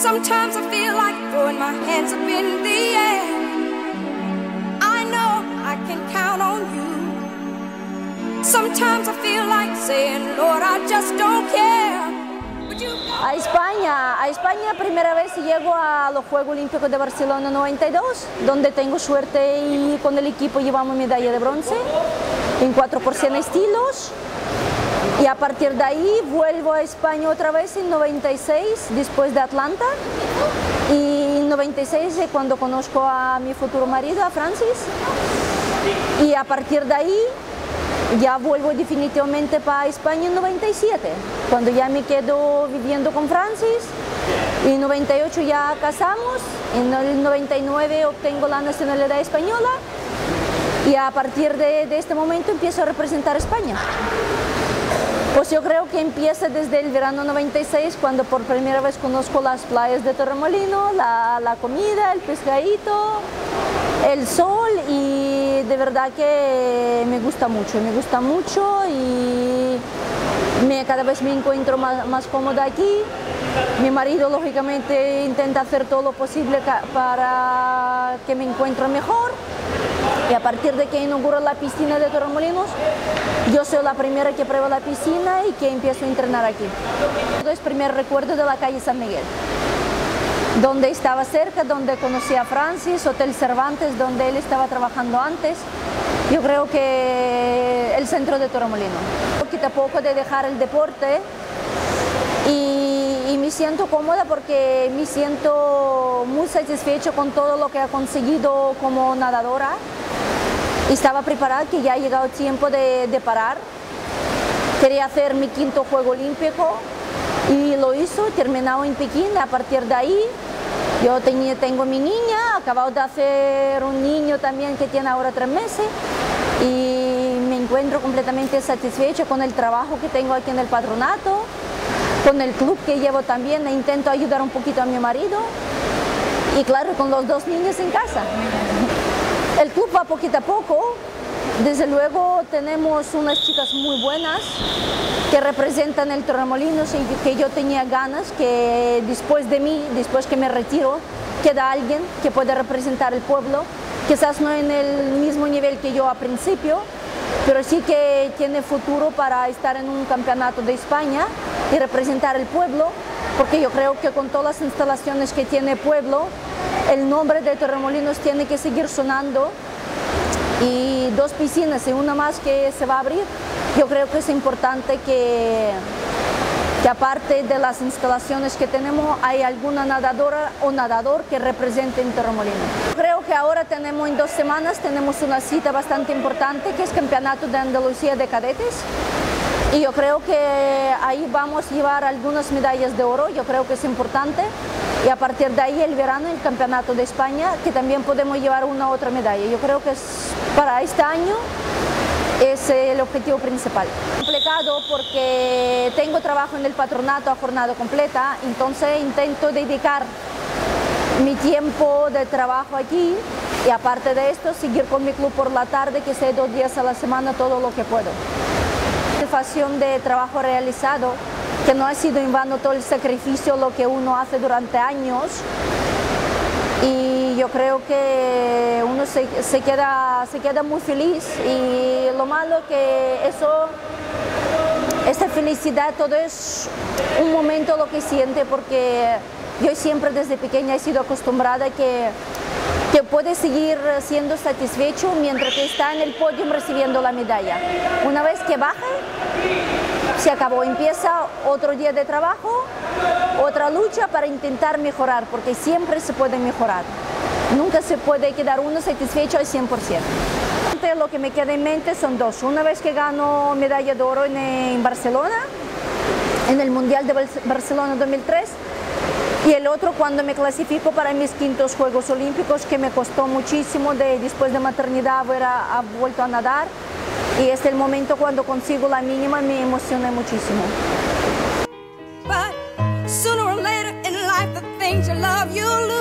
Sometimes I feel like throwing my hands up in the air. I know I can count on you. Sometimes I feel like saying, Lord, I just don't care. A España, a España primera vez llego a los Juegos Olímpicos de Barcelona 92, donde tengo suerte y con el equipo llevamos medalla de bronce en 4 por 100 estilos. Y a partir de ahí vuelvo a España otra vez en 96, después de Atlanta. Y en 96 es cuando conozco a mi futuro marido, a Francis. Y a partir de ahí ya vuelvo definitivamente para España en 97, cuando ya me quedo viviendo con Francis. Y en 98 ya casamos, en el 99 obtengo la nacionalidad española y a partir de, este momento empiezo a representar España. Pues yo creo que empieza desde el verano 96, cuando por primera vez conozco las playas de Torremolino, la, la comida, el pescadito, el sol y de verdad que me gusta mucho, me gusta mucho y me, cada vez me encuentro más, más cómoda aquí. Mi marido lógicamente intenta hacer todo lo posible para que me encuentre mejor y a partir de que inauguro la piscina de Torremolinos, yo soy la primera que prueba la piscina y que empiezo a entrenar aquí. Es primer recuerdo de la calle San Miguel, donde estaba cerca, donde conocí a Francis, Hotel Cervantes, donde él estaba trabajando antes. Yo creo que el centro de Torremolinos. Poquito a poco de dejar el deporte y, y me siento cómoda porque me siento muy satisfecho con todo lo que he conseguido como nadadora. Estaba preparada que ya ha llegado el tiempo de, de parar. Quería hacer mi quinto juego olímpico y lo hizo, terminado en Pekín. A partir de ahí yo tengo mi niña, acabo de hacer un niño también que tiene ahora tres meses y me encuentro completamente satisfecha con el trabajo que tengo aquí en el patronato, con el club que llevo también, e intento ayudar un poquito a mi marido y claro, con los dos niños en casa. El club va poquito a poco, desde luego tenemos unas chicas muy buenas que representan el Torremolinos y que yo tenía ganas que después de mí, después que me retiro, queda alguien que pueda representar el pueblo, quizás no en el mismo nivel que yo a principio, pero sí que tiene futuro para estar en un campeonato de España y representar el pueblo, porque yo creo que con todas las instalaciones que tiene el pueblo, el nombre de Torremolinos tiene que seguir sonando y dos piscinas y una más que se va a abrir, yo creo que es importante que, que aparte de las instalaciones que tenemos, hay alguna nadadora o nadador que represente en Torremolinos. Creo que ahora tenemos en dos semanas tenemos una cita bastante importante que es Campeonato de Andalucía de Cadetes. Y yo creo que ahí vamos a llevar algunas medallas de oro, yo creo que es importante. Y a partir de ahí el verano el Campeonato de España, que también podemos llevar una otra medalla. Yo creo que es, para este año es el objetivo principal. Complicado porque tengo trabajo en el patronato a jornada completa, entonces intento dedicar mi tiempo de trabajo aquí y aparte de esto seguir con mi club por la tarde, que sea dos días a la semana todo lo que puedo satisfacción de trabajo realizado, que no ha sido en vano todo el sacrificio lo que uno hace durante años. Y yo creo que uno se, queda, se queda muy feliz y lo malo que eso, esta felicidad, todo es un momento lo que siente porque yo siempre desde pequeña he sido acostumbrada que que puede seguir siendo satisfecho mientras que está en el podio recibiendo la medalla. Una vez que baja, se acabó, empieza otro día de trabajo, otra lucha para intentar mejorar, porque siempre se puede mejorar. Nunca se puede quedar uno satisfecho al 100%. Lo que me queda en mente son dos. Una vez que gano medalla de oro en, Barcelona, en el Mundial de Barcelona 2003, y el otro cuando me clasifico para mis quintos Juegos Olímpicos, que me costó muchísimo, de, después de maternidad haber ha vuelto a nadar, y es el momento cuando consigo la mínima, me emociona muchísimo. But sooner or later in life, the things you love, you lose.